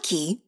Nike.